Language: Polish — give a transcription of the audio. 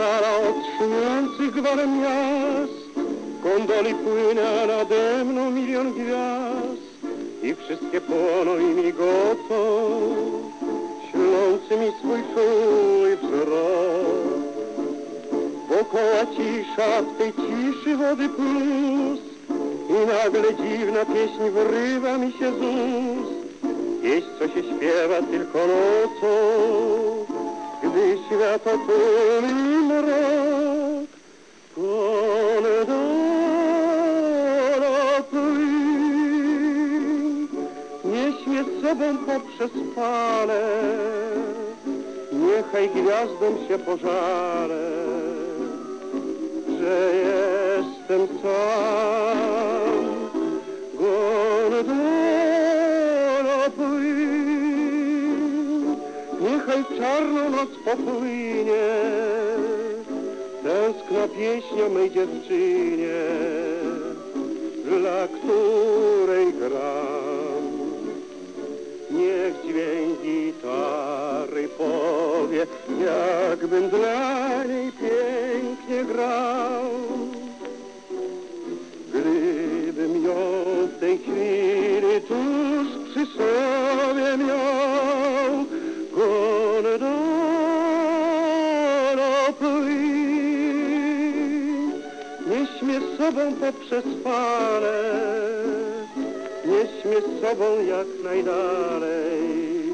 dala od szumiących gwarem miast. Gondoli płynie nade mną milion gwiazd i wszystkie płoną i migotą, ślący mi swój czuły wzrok. Wokoła cisza, w tej ciszy wody plus i nagle dziwna pieśń wyrywa mi się z ust. Pieśń, co się śpiewa tylko nocą, gdy świat otuli z sobą poprzez fale, niechaj gwiazdom się pożale, że jestem sam. Gondola płyń, niechaj czarną noc popłynie, tęskna pieśń o mej dziewczynie, dźwięk gitary powie, jakbym dla niej pięknie grał. Gdybym ją w tej chwili tuż przy sobie miał, gondola płyń, nieś mnie z sobą poprzez nieś mnie z sobą jak najdalej.